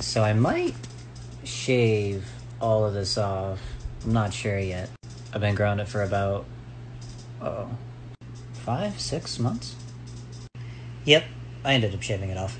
So I might shave all of this off. I'm not sure yet. I've been growing it for about, oh, five, six months? Yep, I ended up shaving it off.